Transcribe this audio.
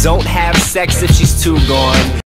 Don't have sex if she's too gone.